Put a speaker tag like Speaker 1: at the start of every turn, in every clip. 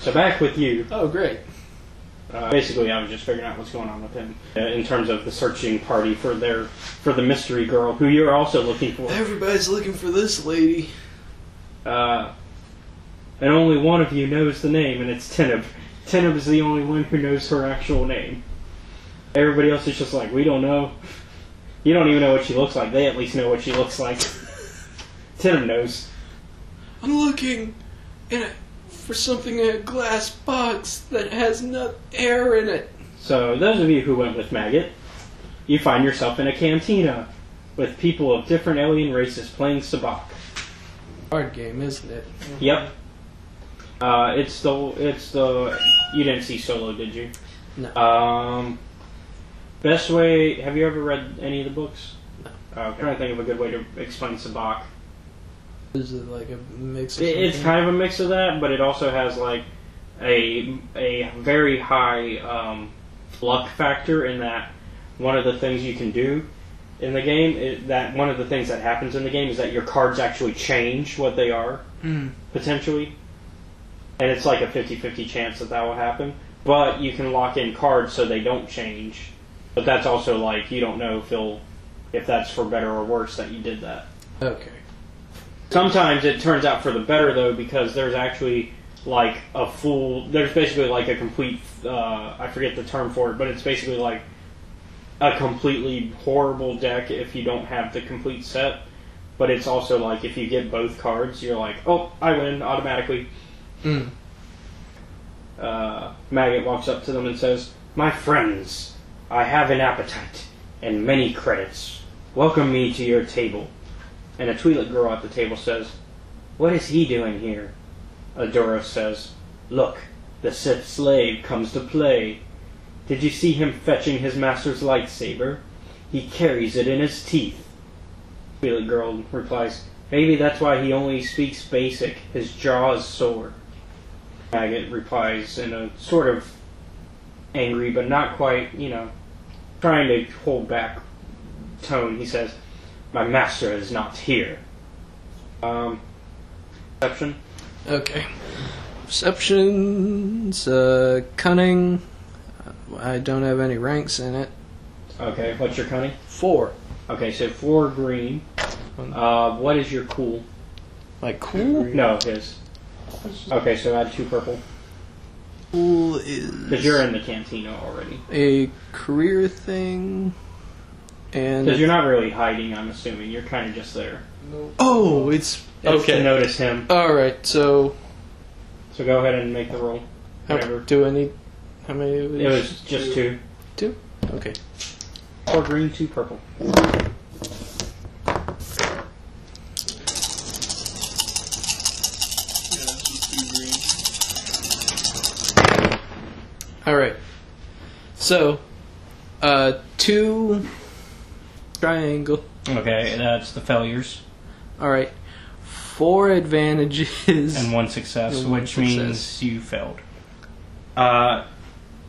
Speaker 1: So back with you.
Speaker 2: Oh, great.
Speaker 1: Uh, basically, I was just figuring out what's going on with him uh, in terms of the searching party for their for the mystery girl, who you're also looking for.
Speaker 2: Everybody's looking for this lady.
Speaker 1: Uh, and only one of you knows the name, and it's Teneb. Teneb is the only one who knows her actual name. Everybody else is just like, we don't know. You don't even know what she looks like. They at least know what she looks like. Teneb knows.
Speaker 2: I'm looking in a, for something in a glass box that has no air in it.
Speaker 1: So, those of you who went with Maggot, you find yourself in a cantina with people of different alien races playing sabacc.
Speaker 2: Hard game, isn't it?
Speaker 1: Yep. Uh, it's the it's the you didn't see Solo, did you?
Speaker 2: No.
Speaker 1: Um, best way. Have you ever read any of the books?
Speaker 2: No.
Speaker 1: Uh, I'm trying to think of a good way to explain Sabacc.
Speaker 2: Is it like a mix of
Speaker 1: It, it's kind of a mix of that, but it also has like a a very high um, luck factor in that one of the things you can do in the game is that one of the things that happens in the game is that your cards actually change what they are
Speaker 2: Mm.
Speaker 1: potentially. And it's like a 50-50 chance that that will happen. But you can lock in cards so they don't change. But that's also like you don't know if they'll if that's for better or worse that you did that.
Speaker 2: Okay.
Speaker 1: Sometimes it turns out for the better though because there's actually like a full there's basically like a complete uh, I forget the term for it, but it's basically like a completely horrible deck if you don't have the complete set. But it's also like if you get both cards, you're like, oh, I win automatically.
Speaker 2: Mm.
Speaker 1: Uh, Maggot walks up to them and says, My friends, I have an appetite and many credits. Welcome me to your table. And a Twi'lek girl at the table says, What is he doing here? A Duros says, Look, the Sith slave comes to play. Did you see him fetching his master's lightsaber? He carries it in his teeth. Twi'lek girl replies, Maybe that's why he only speaks basic. His jaw is sore. Maggot replies in a sort of angry, but not quite, you know, trying to hold back tone. He says, My master is not here. Um, perception?
Speaker 2: Okay. Perception's uh, cunning. Uh, I don't have any ranks in it.
Speaker 1: Okay, what's your cunning?
Speaker 2: Four.
Speaker 1: Okay, so four green. Uh, what is your cool?
Speaker 2: Like cool.
Speaker 1: No, his. Okay, so add two purple.
Speaker 2: Cool is.
Speaker 1: Because you're in the cantina already.
Speaker 2: a career thing, and
Speaker 1: Because you're not really hiding, I'm assuming. You're kind of just there.
Speaker 2: oh, it's
Speaker 1: It's to
Speaker 2: okay.
Speaker 1: notice him.
Speaker 2: All right. So
Speaker 1: So go ahead and make the roll.
Speaker 2: how,
Speaker 1: Whatever.
Speaker 2: do I need? How many?
Speaker 1: It was just two.
Speaker 2: two. Okay.
Speaker 1: Four green, two purple.
Speaker 2: All right. So, uh, two triangle.
Speaker 1: Okay, that's the failures.
Speaker 2: All right. Four advantages.
Speaker 1: And one success,
Speaker 2: And one
Speaker 1: which
Speaker 2: success.
Speaker 1: means you failed. Uh,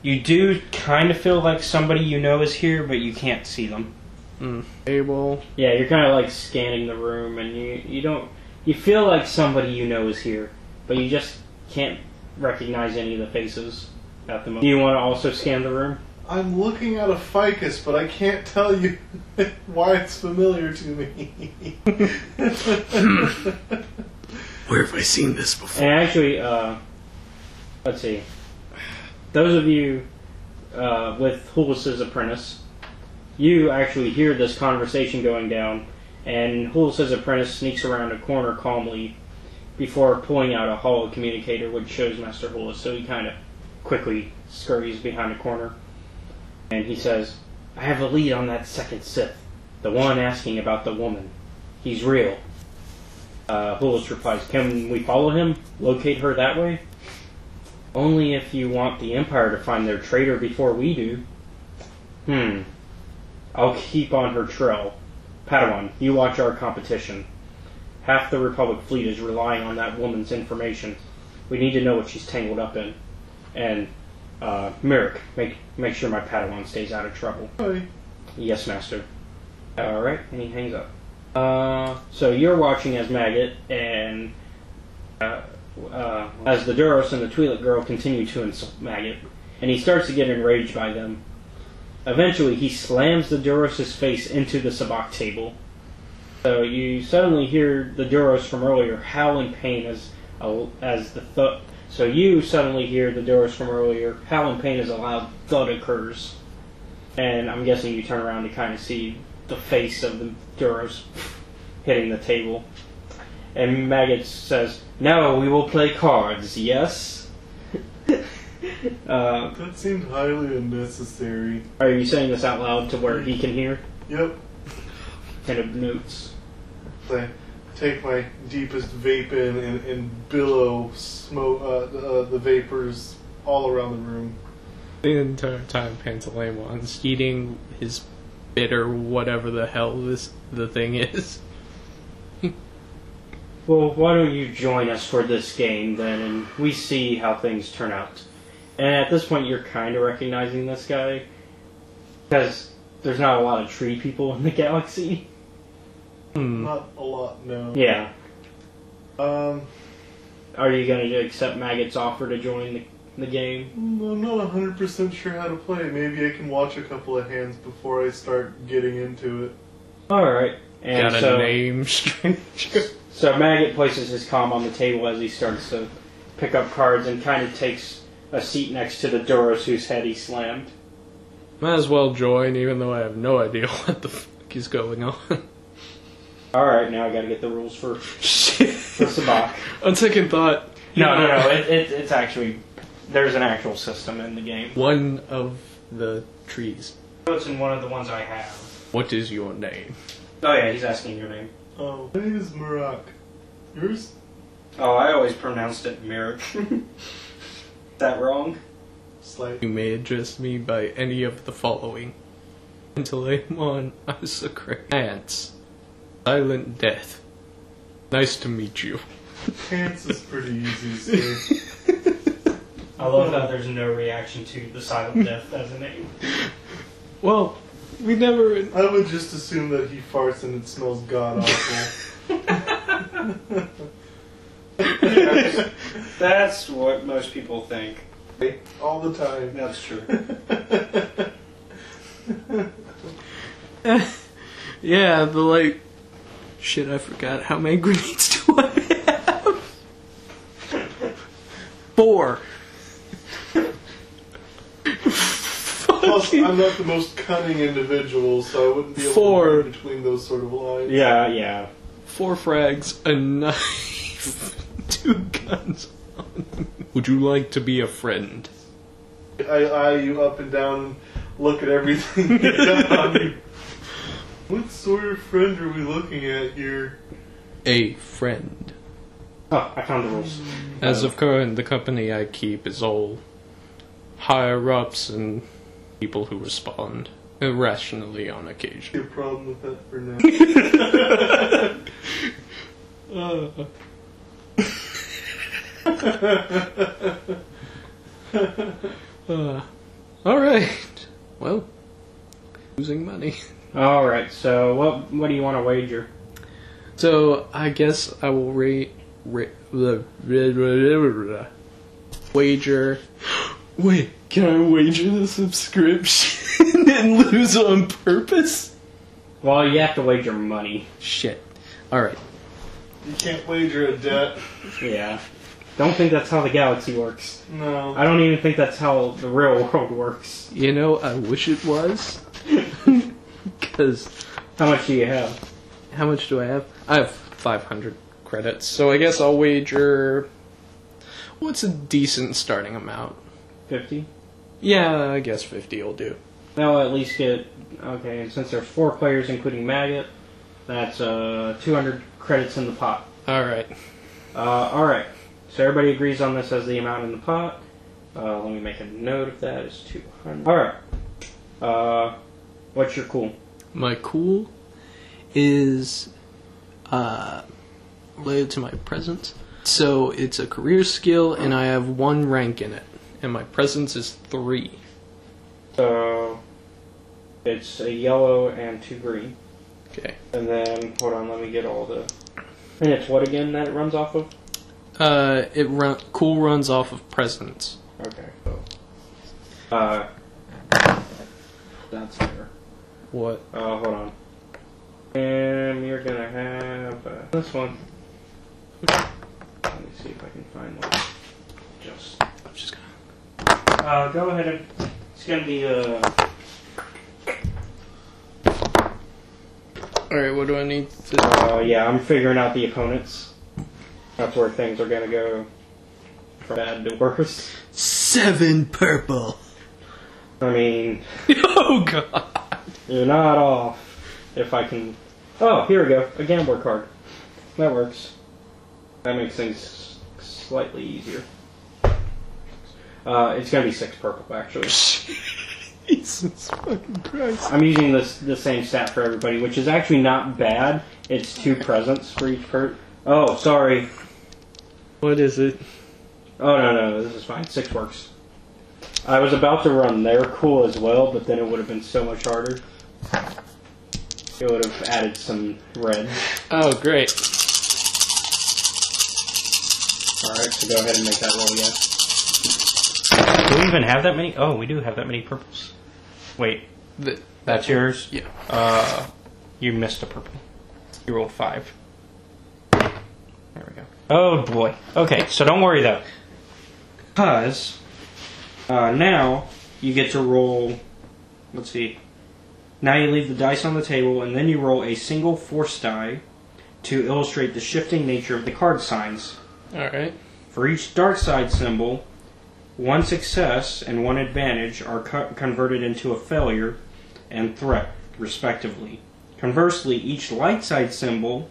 Speaker 1: you do kind of feel like somebody you know is here, but you can't see them.
Speaker 2: Mm. Able.
Speaker 1: Yeah, you're kind of like scanning the room, and you you don't you feel like somebody you know is here, but you just can't recognize any of the faces at the moment. Do you want to also scan the room?
Speaker 3: I'm looking at a ficus, but I can't tell you why it's familiar to me.
Speaker 2: Where have I seen this before?
Speaker 1: And actually, uh, let's see. Those of you uh, with Hulus's apprentice, you actually hear this conversation going down, and Hulus's apprentice sneaks around a corner calmly before pulling out a holo communicator, which shows Master Hulus. So he kind of quickly scurries behind a corner, and he says, "I have a lead on that second Sith, the one asking about the woman. He's real." Uh, replies, Can we follow him? Locate her that way? Only if you want the Empire to find their traitor before we do. Hmm. I'll keep on her trail. Padawan, you watch our competition. Half the Republic fleet is relying on that woman's information. We need to know what she's tangled up in. And, uh, Merrick, make, make sure my Padawan stays out of trouble.
Speaker 3: Hi.
Speaker 1: Yes, master. Alright, and he hangs up. Uh, so you're watching as Maggot, and uh, uh, as the Duros and the Twi'lek girl continue to insult Maggot, and he starts to get enraged by them. Eventually, he slams the Duros' face into the sabacc table. So you suddenly hear the Duros from earlier howl in pain as as the thud. So you suddenly hear the Duros from earlier Howling pain as a loud thud occurs, and I'm guessing you turn around to kind of see the face of the Duros hitting the table. And Maggot says, "No, we will play cards. Yes." uh,
Speaker 3: That seemed highly unnecessary.
Speaker 1: are you saying this out loud to where he can hear?
Speaker 3: Yep.
Speaker 1: Kind of notes.
Speaker 3: I take my deepest vape in and, and billow smoke uh, uh, the vapors all around the room.
Speaker 2: The entire time Pantalemon's eating his bitter whatever the hell this the thing is.
Speaker 1: Well, why don't you join us for this game then, and we see how things turn out. And at this point, you're kind of recognizing this guy because there's not a lot of tree people in the galaxy.
Speaker 2: Hmm.
Speaker 3: Not a lot, no.
Speaker 1: Yeah.
Speaker 3: Um,
Speaker 1: Are you going to accept Maggot's offer to join the, the game?
Speaker 3: I'm not 100% sure how to play. Maybe I can watch a couple of hands before I start getting into it.
Speaker 1: All right. And
Speaker 2: Got a
Speaker 1: so,
Speaker 2: name stranger.
Speaker 1: so Maggot places his comm on the table as he starts to pick up cards and kind of takes a seat next to the Duros whose head he slammed.
Speaker 2: Might as well join, even though I have no idea what the fuck is going on.
Speaker 1: All right, now I got to get the rules for
Speaker 2: Shit.
Speaker 1: for Sabacc.
Speaker 2: On second thought,
Speaker 1: No, no, no. It, it, it's actually there's an actual system in the game.
Speaker 2: One of the trees.
Speaker 1: It's in one of the ones I have.
Speaker 2: What is your name?
Speaker 1: Oh yeah, he's asking your name.
Speaker 3: Oh, my name is Murak. Yours?
Speaker 1: Oh, I always pronounced it Merrick. Is that wrong?
Speaker 3: Slight.
Speaker 2: You may address me by any of the following. Antelamon Isocrate. Ants. Silent Death. Nice to meet you.
Speaker 3: Pants is pretty easy, so.
Speaker 1: I love that there's no reaction to the silent death as a name.
Speaker 2: Well, we never.
Speaker 3: I would just assume that he farts and it smells god awful.
Speaker 1: That's what most people think.
Speaker 3: All the time.
Speaker 1: That's true.
Speaker 2: Yeah, the like. Shit, I forgot. How many grenades do I have? Four.
Speaker 3: Plus, I'm not the most cunning individual, so I wouldn't be able
Speaker 2: Four.
Speaker 3: to read between those sort of lines.
Speaker 1: Yeah, yeah.
Speaker 2: Four frags, a knife, two guns. Would you like to be a friend?
Speaker 3: I eye you up and down look at everything you've got on you. What sort of friend are we looking at here?
Speaker 2: A friend.
Speaker 1: Oh, I found the rules.
Speaker 2: As of current, the company I keep is all higher ups and people who respond irrationally on occasion.
Speaker 3: Your problem with that for now.
Speaker 2: Uh, all right. Well, losing money.
Speaker 1: All right. So what what do you want to wager?
Speaker 2: So I guess I will rate, rate the wager. Wait, can I wager the subscription and lose on purpose?
Speaker 1: Well, you have to wager money.
Speaker 2: Shit. All right.
Speaker 3: You can't wager a debt.
Speaker 1: Yeah. Don't think that's how the galaxy works.
Speaker 3: No.
Speaker 1: I don't even think that's how the real world works.
Speaker 2: You know, I wish it was. Because
Speaker 1: How much do you have?
Speaker 2: how much do I have? I have 500 credits, so I guess I'll wager. What's a decent starting amount?
Speaker 1: Fifty.
Speaker 2: Yeah, I guess 50 will do.
Speaker 1: They'll at least get okay. And since are four players, including Maggot, that's uh 200 credits in the pot.
Speaker 2: All right.
Speaker 1: Uh, all right. So everybody agrees on this as the amount in the pot. Uh, let me make a note of that. It's 200. All right. Uh, what's your cool?
Speaker 2: My cool is uh, related to my presence. So it's a career skill, and I have one rank in it, and my presence is three.
Speaker 1: So it's a yellow and two green.
Speaker 2: Okay.
Speaker 1: And then hold on, let me get all the. And it's what again that it runs off of?
Speaker 2: Uh, it run cool runs off of presence.
Speaker 1: Okay, cool. Uh, that's fair.
Speaker 2: What?
Speaker 1: Oh, hold on. And you're gonna have uh, this one. Let me see if I can find one. Just.
Speaker 2: I'm just gonna.
Speaker 1: Uh, go ahead and. It's gonna be uh.
Speaker 2: All right. What do I need to?
Speaker 1: Uh, yeah, I'm figuring out the opponents. That's where things are gonna go from bad to worse.
Speaker 2: Seven purple.
Speaker 1: I mean,
Speaker 2: oh god.
Speaker 1: You're not off. If I can. Oh, here we go. A gambler card. That works. That makes things slightly easier. Uh, it's gonna be six purple, actually.
Speaker 2: Jesus fucking Christ.
Speaker 1: I'm using this the same stat for everybody, which is actually not bad. It's two presents for each per. Oh, sorry.
Speaker 2: What is it?
Speaker 1: Oh no no, this is fine. Six works. I was about to run their cool as well, but then it would have been so much harder. It would have added some red.
Speaker 2: Oh great.
Speaker 1: Alright, so go ahead and make that roll again. Do we even have that many? Oh, we do have that many purples. Wait,
Speaker 2: Th-
Speaker 1: that's yours?
Speaker 2: Yeah.
Speaker 1: Uh, you missed a purple. You rolled five. There we go. Oh boy. Okay, so don't worry though. Because uh, now you get to roll. Let's see. Now you leave the dice on the table, and then you roll a single force die to illustrate the shifting nature of the card signs.
Speaker 2: All right.
Speaker 1: For each dark side symbol, one success and one advantage are co- converted into a failure and threat, respectively. Conversely, each light side symbol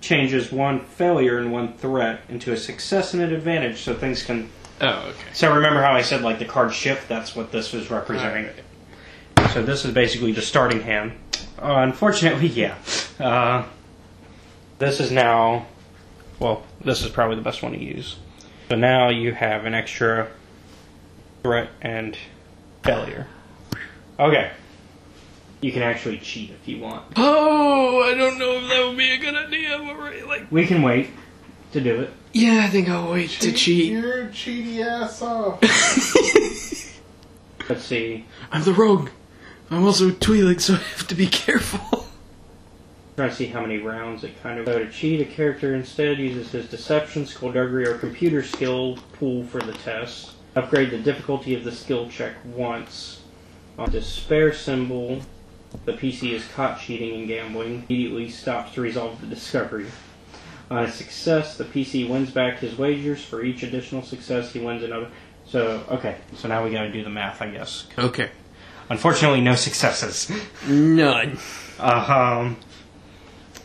Speaker 1: changes one failure and one threat into a success and an advantage so things can.
Speaker 2: Oh okay.
Speaker 1: So remember how I said like the card shift? That's what this was representing. So this is basically the starting hand. Uh, unfortunately, yeah. Uh, this is now. Well, this is probably the best one to use. So now you have an extra threat and failure. Okay. You can actually cheat if you want.
Speaker 2: Oh, I don't know if that would be a good idea. But right, like.
Speaker 1: We can wait to do it.
Speaker 2: Yeah, I think I'll wait to cheat.
Speaker 3: Your cheaty ass off.
Speaker 1: Let's see.
Speaker 2: I'm the rogue. I'm also Twi'lek, so I have to be careful.
Speaker 1: Trying to see how many rounds it kind of. So to cheat, a character instead uses his deception, skullduggery, or computer skill pool for the test. Upgrade the difficulty of the skill check once. On despair symbol, the PC is caught cheating and gambling. Immediately stops to resolve the discovery. On a success, the PC wins back his wagers. For each additional success, he wins another. So okay, so now we got to do the math, I guess.
Speaker 2: Okay.
Speaker 1: Unfortunately, no successes.
Speaker 2: None.
Speaker 1: Uh, um,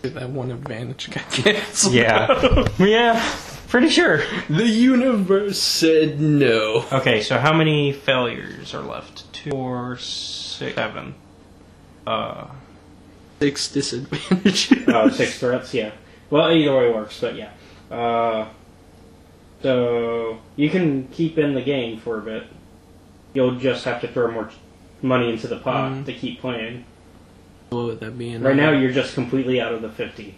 Speaker 2: That one advantage got canceled.
Speaker 1: yeah, yeah, pretty sure.
Speaker 2: The universe said no.
Speaker 1: Okay, so how many failures are left? Two, four, six, seven. Uh,
Speaker 2: Six disadvantage.
Speaker 1: oh, six threats. Yeah. Well, either way works, but yeah. Uh, so you can keep in the game for a bit. You'll just have to throw more money into the pot
Speaker 2: Mhm.
Speaker 1: to keep playing.
Speaker 2: What would that be?
Speaker 1: Right now, you're just completely out of the 50.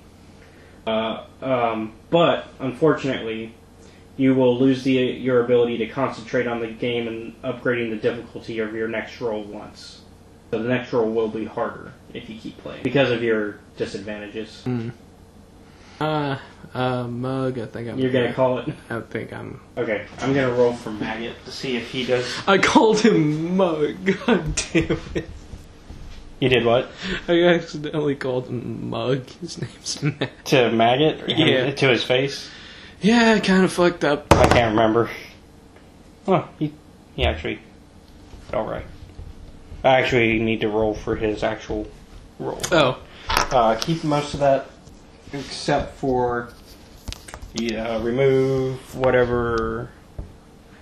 Speaker 1: Uh, um, but, unfortunately, you will lose the, your ability to concentrate on the game and upgrading the difficulty of your next roll once. So the next roll will be harder if you keep playing because of your disadvantages.
Speaker 2: Mm. Uh, uh, mug. I think I'm.
Speaker 1: You're gonna call it.
Speaker 2: I think I'm.
Speaker 1: Okay, I'm gonna roll for Maggot to see if he does.
Speaker 2: I called him mug. God damn it!
Speaker 1: You did what
Speaker 2: I accidentally called him mug. His name's Matt.
Speaker 1: to Maggot? Or him-
Speaker 2: Yeah.
Speaker 1: To his face?
Speaker 2: Yeah, I kind of fucked up.
Speaker 1: I can't remember. Oh, he he actually. All right. I actually need to roll for his actual roll.
Speaker 2: Oh,
Speaker 1: Uh, keep most of that, except for yeah, remove whatever.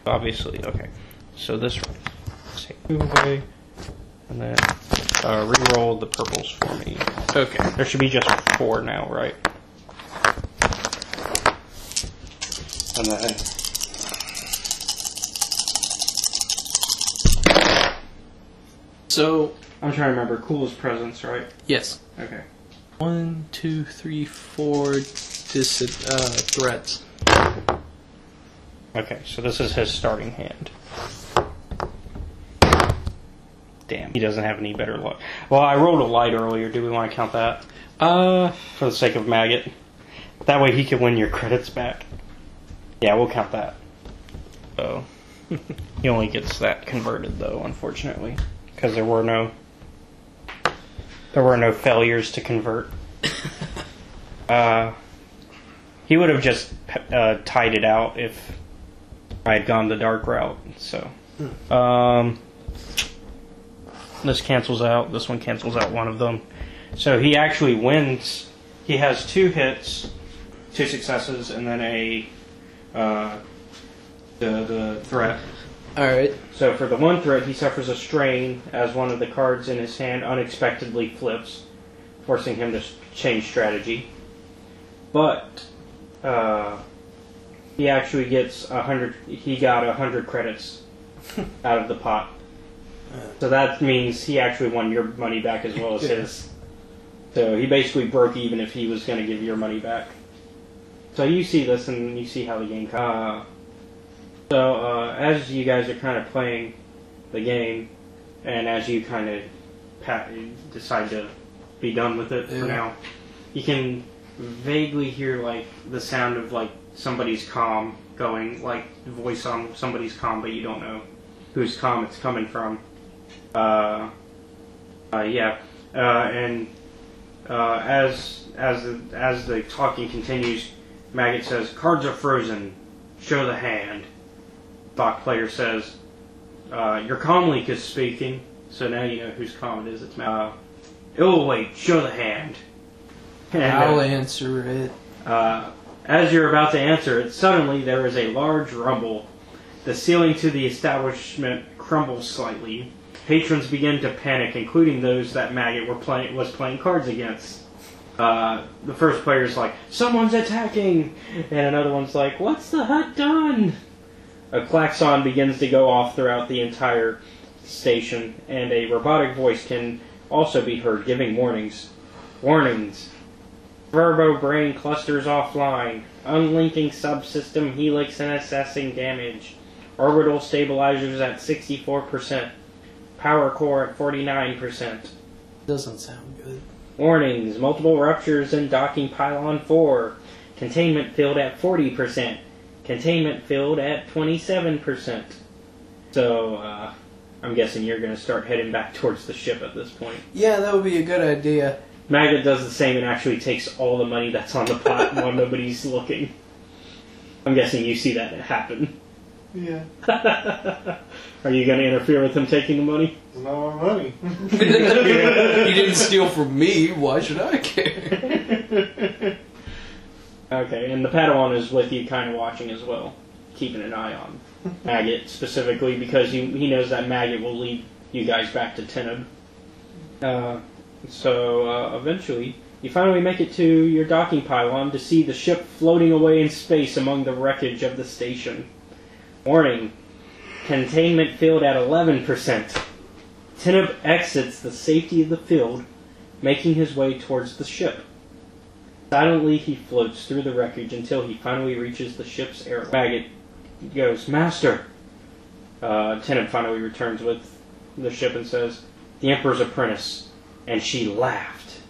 Speaker 1: Obviously, okay. So this one, take two away, and then uh, re-roll the purples for me.
Speaker 2: okay.
Speaker 1: There should be just four now, right? And then
Speaker 2: So
Speaker 1: I'm trying to remember. Coolest presents, right?
Speaker 2: yes,
Speaker 1: Okay.
Speaker 2: One, two, three, four dis uh, threats.
Speaker 1: Okay, so this is his starting hand. Damn, he doesn't have any better luck. Well, I rolled a light earlier. Do we want to count that
Speaker 2: Uh,
Speaker 1: for the sake of Maggot? That way he can win your credits back. Yeah, we'll count that. So he only gets that converted though, unfortunately, because there were no there were no failures to convert. uh, he would have just uh, tied it out if I had gone the dark route. So, um, this cancels out. This one cancels out one of them. So he actually wins. He has two hits, two successes, and then a uh, the the threat.
Speaker 2: All right.
Speaker 1: So for the one threat, he suffers a strain as one of the cards in his hand unexpectedly flips, forcing him to change strategy. But uh, he actually gets a hundred. He got a hundred credits out of the pot. So that means he actually won your money back as well as his. So he basically broke even if he was going to give your money back. So you see this and you see how the game. Uh, so uh, as you guys are kind of playing the game, and as you kind of pa- decide to be done with it
Speaker 2: Yeah.
Speaker 1: for now, you can vaguely hear like the sound of like somebody's comm going, like voice on somebody's comm, but you don't know whose comm it's coming from. Uh, uh, yeah, uh, and uh, as as the, as the talking continues, Maggot says, "Cards are frozen. Show the hand." Bach player says, uh, "Your comm leak is speaking." So now you know whose comm it is. It's Maggot. Uh, oh wait, show the hand. And, uh,
Speaker 2: I'll answer it.
Speaker 1: uh, as you're about to answer it, suddenly there is a large rumble. The ceiling to the establishment crumbles slightly. Patrons begin to panic, including those that Maggot were play- was playing cards against. Uh, the first player's like, "Someone's attacking," and another one's like, "What's the Hutt done?" A klaxon begins to go off throughout the entire station, and a robotic voice can also be heard giving warnings. Warnings. Verbo brain clusters offline. Unlinking subsystem helix and assessing damage. Orbital stabilizers at 64%. Power core at 49%.
Speaker 2: Doesn't sound good.
Speaker 1: Warnings. Multiple ruptures in docking pylon 4. Containment field at 40%. Containment filled at 27%. So, uh, I'm guessing you're going to start heading back towards the ship at this point.
Speaker 2: Yeah, that would be a good idea.
Speaker 1: Maggot does the same and actually takes all the money that's on the pot while nobody's looking. I'm guessing you see that happen.
Speaker 3: Yeah,
Speaker 1: Are you going to interfere with him taking the money?
Speaker 3: it's not my money.
Speaker 2: he didn't steal from me. Why should I care?
Speaker 1: Okay, and the Padawan is with you, kind of watching as well, keeping an eye on Maggot specifically because he, he knows that Maggot will lead you guys back to Teneb. Uh, so uh, eventually, you finally make it to your docking pylon to see the ship floating away in space among the wreckage of the station. Warning: containment field at 11%. Teneb exits the safety of the field, making his way towards the ship. Silently, he floats through the wreckage until he finally reaches the ship's air. Maggot goes, Master! Uh, Teneb finally returns with the ship and says, The Emperor's apprentice. And she laughed.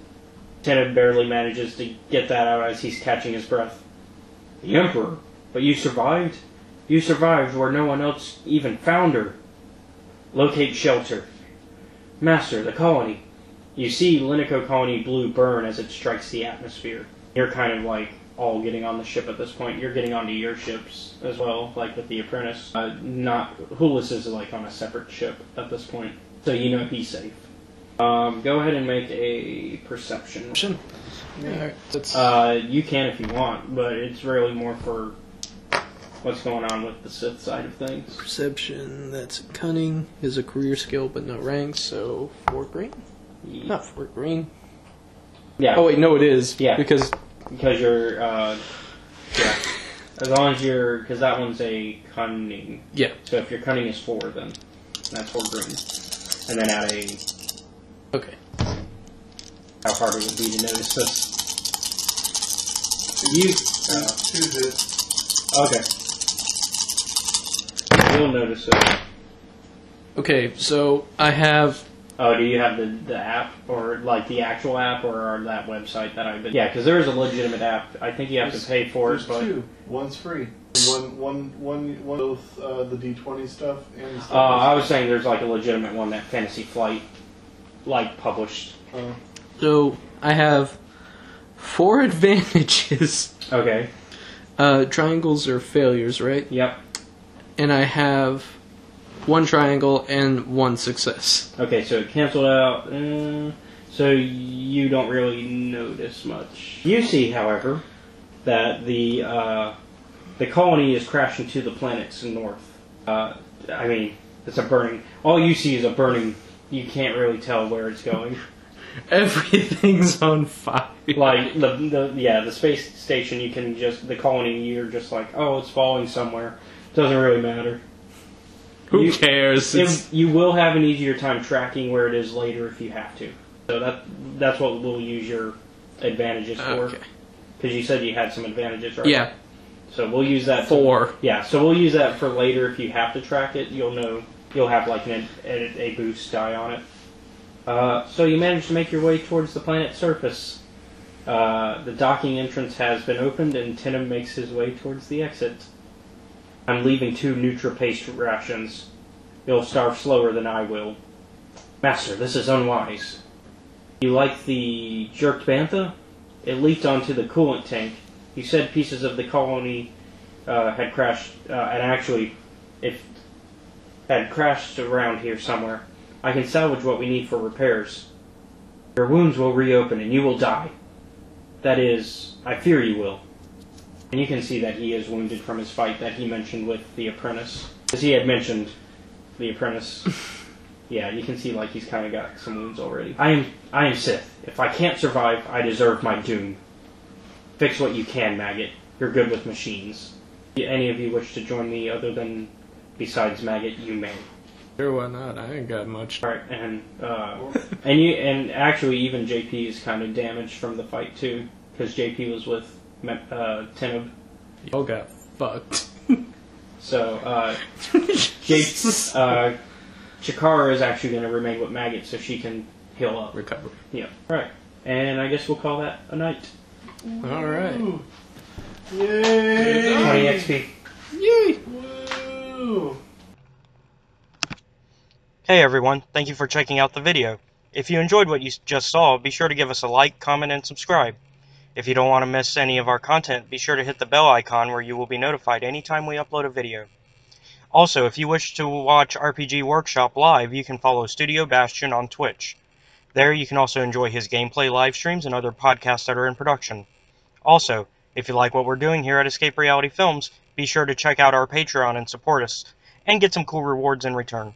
Speaker 1: Teneb barely manages to get that out as he's catching his breath. The Emperor? But you survived? You survived where no one else even found her. Locate shelter. Master, the colony. You see Linico Colony Blue burn as it strikes the atmosphere. You're kind of like all getting on the ship at this point. You're getting onto your ships as well, like with the apprentice. Uh, not Hulis is like on a separate ship at this point, so you know he's safe. Um, go ahead and make a perception.
Speaker 2: Alright, that's
Speaker 1: Uh, you can if you want, but it's really more for what's going on with the Sith side of things.
Speaker 2: perception. That's cunning. Is a career skill, but no rank. So four green. Not four green.
Speaker 1: Yeah.
Speaker 2: Oh wait, no, it is.
Speaker 1: Yeah.
Speaker 2: Because
Speaker 1: Because you're, uh, yeah. As long as you're, because that one's a cunning.
Speaker 2: yeah.
Speaker 1: So if your cunning is four, then that's four green. And then add a,
Speaker 2: Okay.
Speaker 1: how hard it would be to notice this. You, uh,
Speaker 3: Two hits.
Speaker 1: okay. You will notice it.
Speaker 2: Okay, so I have
Speaker 1: Oh, do you have the, the app or like the actual app or that website that I've been? Yeah, because there is a legitimate app. I think you have to pay for it,
Speaker 3: There's
Speaker 1: but
Speaker 3: two. One's free. One, one, one, one. Both uh, the D20 stuff and. Stuff
Speaker 1: uh, I was saying there's like a legitimate one that Fantasy Flight like published.
Speaker 3: Uh,
Speaker 2: so I have four advantages.
Speaker 1: Okay.
Speaker 2: Uh, triangles are failures, right?
Speaker 1: Yep.
Speaker 2: And I have one triangle and one success.
Speaker 1: Okay, so it canceled out. Uh, so you don't really notice much. You see, however, that the uh, the colony is crashing to the planets north. Uh, I mean, it's a burning. All you see is a burning. You can't really tell where it's going.
Speaker 2: Everything's on fire.
Speaker 1: like the, the yeah the space station. You can just the colony. You're just like, oh, it's falling somewhere. Doesn't really matter.
Speaker 2: Who
Speaker 1: You-
Speaker 2: cares?
Speaker 1: It, you will have an easier time tracking where it is later if you have to. So that that's what we'll use your advantages for.
Speaker 2: okay.
Speaker 1: Because you said you had some advantages, right?
Speaker 2: Yeah,
Speaker 1: So we'll use that. to-
Speaker 2: four.
Speaker 1: yeah. So we'll use that for later if you have to track it. You'll know. You'll have like an, a, a boost die on it. Uh, so you manage to make your way towards the planet's surface. Uh, the docking entrance has been opened, and Teneb makes his way towards the exit. I'm leaving two Nutra paste rations. You'll starve slower than I will. Master, this is unwise. You like the jerked bantha? It leaked onto the coolant tank. You said pieces of the colony uh, had crashed, uh, and actually, it had crashed around here somewhere, I can salvage what we need for repairs. Your wounds will reopen, and you will die. That is, I fear you will. And you can see that he is wounded from his fight that he mentioned with the apprentice. Because he had mentioned the apprentice. yeah, you can see like he's kind of got some wounds already. I am, I am Sith. If I can't survive, I deserve my doom. Fix what you can, maggot. You're good with machines. If any of you wish to join me other than besides maggot, you may.
Speaker 2: Sure, why not? I ain't got much.
Speaker 1: Right, and uh, and you and actually even JP is kind of damaged from the fight too, because JP was with Me- uh, Teneb.
Speaker 2: Y'all got fucked.
Speaker 1: So uh, J- uh, Chikara is actually going to remain with Maggot, so she can heal up.
Speaker 2: Recover.
Speaker 1: Yeah, right. And I guess we'll call that a night.
Speaker 2: All right.
Speaker 3: Ooh. Yay!
Speaker 1: Twenty XP.
Speaker 2: Yay!
Speaker 3: Woo!
Speaker 4: Hey everyone, thank you for checking out the video. If you enjoyed what you just saw, be sure to give us a like, comment, and subscribe. If you don't want to miss any of our content, be sure to hit the bell icon where you will be notified anytime we upload a video. Also, if you wish to watch RPG Workshop live, you can follow Studio Bastion on Twitch. There you can also enjoy his gameplay live streams and other podcasts that are in production. Also, if you like what we're doing here at Escape Reality Films, be sure to check out our Patreon and support us, and get some cool rewards in return.